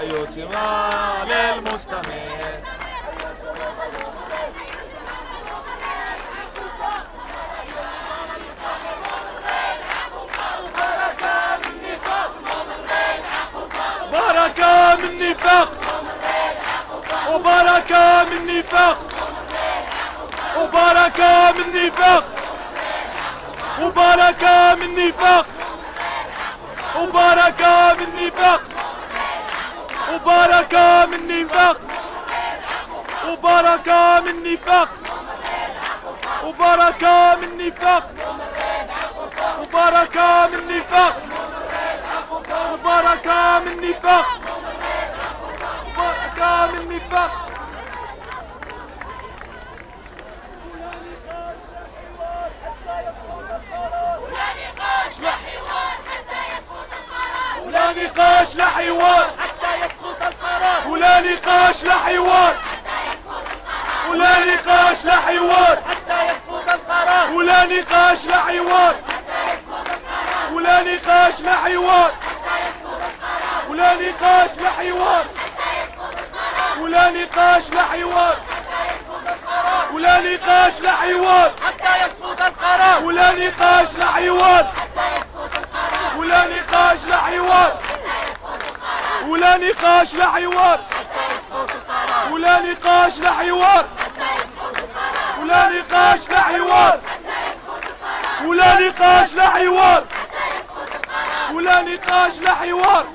أي سماع للمستمع بركة من نفاق. وبركة من نفاق. وبركة من نفاق. وبركة من نفاق. وبركة من نفاق. وبركة من نفاق. وبركة من نفاق. وبركة من نفاق. وبركة من نفاق. وبركة من نفاق. وبركة من نفاق. ولا نقاش لا حوار حتى يسقط القرار. ولا نقاش لا حوار. ولا نقاش لا حوار. حتى يسقط القرار ولا نقاش لا حوار. ولا نقاش لا حوار. ولا نقاش لا حوار. ولا نقاش لا حوار. ولا نقاش لا حوار. حتى يسقط القرار ولا نقاش لا حوار ولا نقاش لا حوار نقاش لا حوار. ولا نقاش لا حوار. ولا نقاش لا حوار. ولا نقاش لا حوار. ولا نقاش لا حوار.